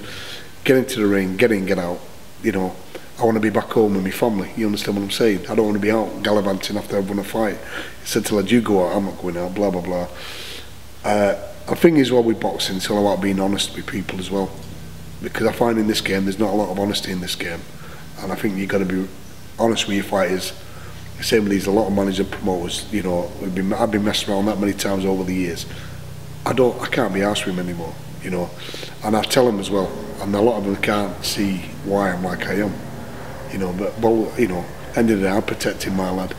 get into the ring, get in, get out. You know, I want to be back home with my family. You understand what I'm saying? I don't want to be out gallivanting after I've won a fight. He Said till I do go out, I'm not going out. Blah blah blah. Uh, the thing is, well, with boxing, it's all about being honest with people as well. Because I find in this game, there's not a lot of honesty in this game, and I think you've got to be honest with your fighters. Same with these, a lot of managers and promoters. You know, we've been, I've been messed around that many times over the years. I don't, I can't be asked with them anymore. You know, and I tell them as well, and a lot of them can't see why I'm like I am. You know, but well, you know, end of the day, I'm protecting my lad,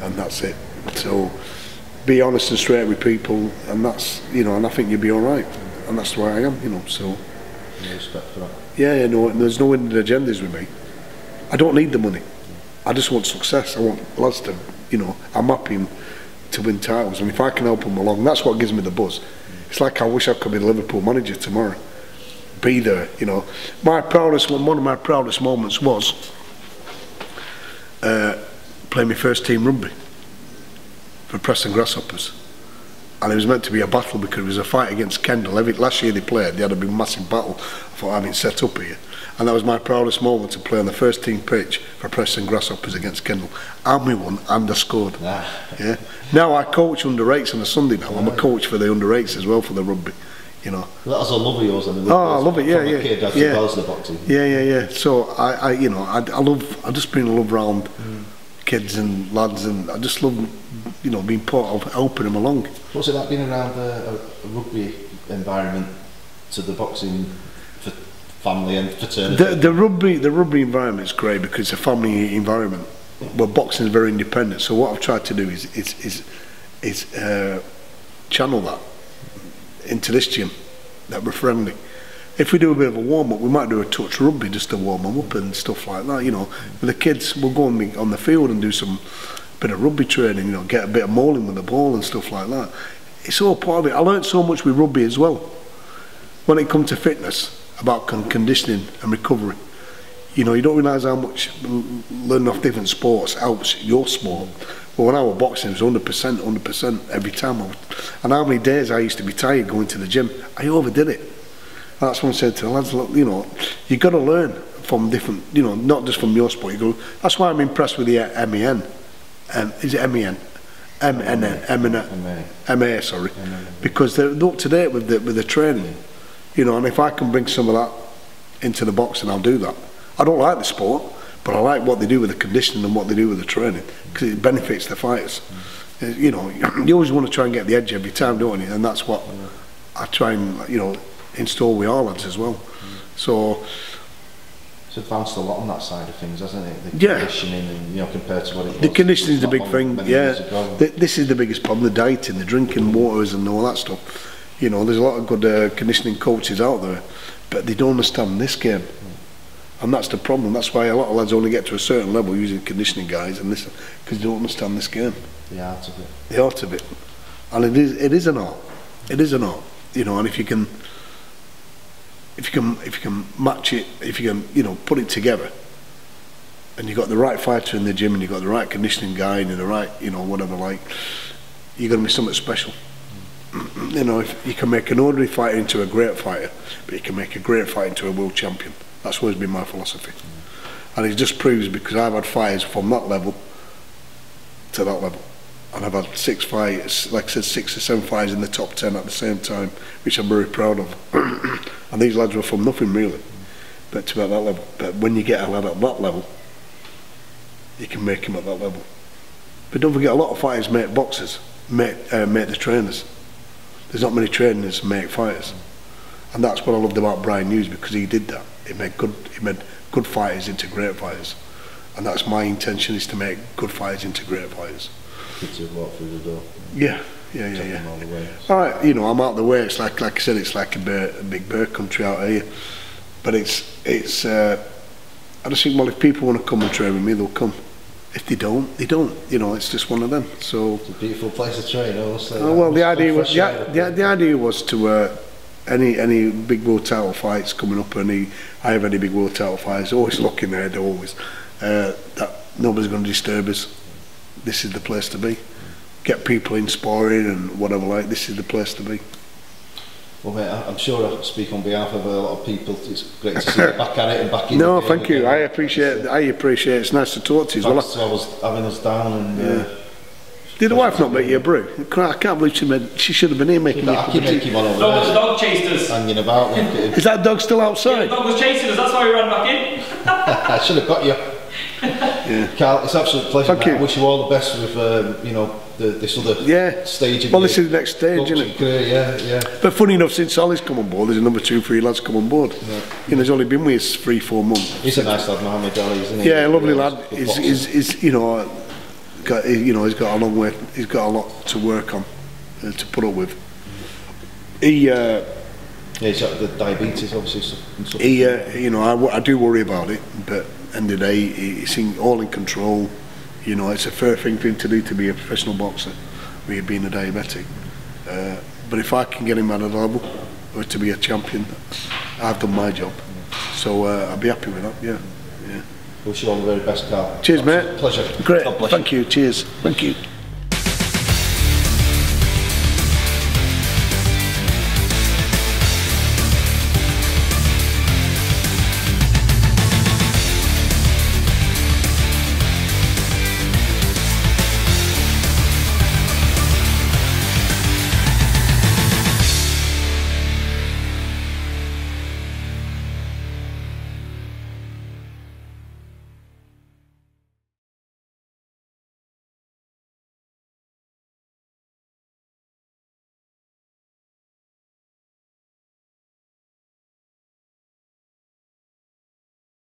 and that's it. So, be honest and straight with people, and that's you know, and I think you'll be all right, and that's the way I am. You know, so. No respect for that. Yeah, yeah, no, and there's no hidden agendas with me. I don't need the money. I just want success. I want lads to, you know, I'm happy to win titles, and if I can help them along, that's what gives me the buzz. It's like I wish I could be the Liverpool manager tomorrow. Be there, you know. My proudest one, one of my proudest moments was uh, playing my first team rugby for Preston Grasshoppers. And it was meant to be a battle because it was a fight against Kendal. Every, last year they played, they had a big massive battle for having set up here. And that was my proudest moment to play on the first team pitch for Preston Grasshoppers against Kendal. And we won and I scored. Ah. Yeah. Now I coach under eights on a Sunday now. I'm a coach for the under eights as well for the rugby. You know. That was a love of yours. And Oh, I love it. Yeah, yeah, a kid yeah. well as the boxing. Yeah, yeah, yeah. So I, I you know, I, I love. I just bring love round kids and lads, and I just love, you know, being part of helping them along. What's it like being around a, a rugby environment to the boxing family and fraternity? The, the rugby, the rugby environment is great because it's a family environment. Well, boxing is very independent. So what I've tried to do is is is, is uh, channel that into this gym that we're friendly. If we do a bit of a warm up, we might do a touch rugby just to warm them up and stuff like that. You know, with the kids, we'll go on the, field and do some bit of rugby training. You know, get a bit of mauling with the ball and stuff like that. It's all part of it. I learnt so much with rugby as well. When it comes to fitness, about con- conditioning and recovery. You know, you don't realise how much learning off different sports helps your sport. But when I was boxing, it was 100%, 100% every time. I was, and how many days I used to be tired going to the gym. I overdid it. And that's what I said to the lads, look, you know, you got to learn from different, you know, not just from your sport. You go, that's why I'm impressed with the MEN. Um, is it MEN? MN, MN, MA, sorry. Because they're up to date with the, with the training. You know, and if I can bring some of that into the boxing, I'll do that. I don't like the sport, but I like what they do with the conditioning and what they do with the training because it benefits the fighters. Uh, You know, you always want to try and get the edge every time, don't you? And that's what I try and, you know, install with our lads as well. So, It's advanced a lot on that side of things, hasn't it? The Yeah. conditioning and, you know, compared to what it was. The is the big thing, yeah. years ago. Th- This is the biggest problem, the dieting, the drinking waters and all that stuff. You know, there's a lot of good uh, conditioning coaches out there, but they don't understand this game. And that's the problem. That's why a lot of lads only get to a certain level using conditioning guys and this, because they don't understand this game. The art of it. the art of it. And it is it is an art. It is an art. You know, and if you can if you can if you can match it, if you can, you know, put it together and you've got the right fighter in the gym and you've got the right conditioning guy and the right, you know, whatever like, you're gonna be something special. you know, if you can make an ordinary fighter into a great fighter, but you can make a great fighter into a world champion. That's always been my philosophy. And it just proves because I've had fighters from that level to that level. And I've had six fights, like I said, six or seven fights in the top ten at the same time, which I'm very proud of. and these lads were from nothing really, but to at that level. But when you get a lad at that level, you can make him at that level. But don't forget, a lot of fighters make boxers, make, uh, make the trainers. There's not many trainers make fighters. And that's what I loved about Brian Hughes because he did that. He made good, he made good fighters into great fighters. And that's my intention is to make good fighters into great fighters. Kids who walk through the door. Yeah, yeah, yeah, yeah. all the. All right, you know, I'm out the way. It's like, like I said, it's like a, bear, a big bird country out here. But it's, it's. Uh, I just think, well, if people want to come and train with me, they'll come. If they don't, they don't. You know, it's just one of them. So, It's a beautiful place to train, honestly. uh, well, the idea was, the, the, the idea was to uh, any any big world title fights coming up, any I have any big world title fights, always looking in their always uh, that nobody's going to disturb us. This is the place to be. Get people in sparring and whatever like. This is the place to be. Well, mate, I'm sure I speak on behalf of a lot of people. It's great to see you back at it and back in. No, thank you. Again. I appreciate. I appreciate. It's nice to talk to you as well. I was having us down and. Uh, yeah. Uh, did the wife not make you a brew? I can't believe she made. She should have been here making me a I cup keep of tea. making one over Dog, the there, dog chased us. hanging about. Look. Is that dog still outside? The dog was chasing us, that's why we ran back in. I should have got you. Yeah. Karl, it's an absolute pleasure. Thank mate. you. I wish you all the best with um, you know the, this other Yeah. stage of Well, this is the next stage, coaching isn't it? career. Yeah, yeah. But funny enough, since Ollie's come on board, there's another two, three lads come on board. You know, he's only been with us three, four months. He's a nice lad, Mohammed Ali, isn't he? Yeah, lovely lad. Good He's, he's, he's you know, got, he- you know, he's got a long way. He's got a lot to work on, uh, to put up with. He, uh, yeah, he's got the diabetes, obviously. and stuff. he, uh, you know, I do worry about it, but end of the day, he's in, all in control. You know, it's a fair thing for him to do to be a professional boxer, with being a diabetic. Uh, but if I can get him at a level, or to be a champion, I've done my job. So uh, I'll be happy with that. Yeah. Wish you all the very best, Karl. Cheers, mate. Pleasure. Great. God bless you. Thank you. Cheers. Thank you.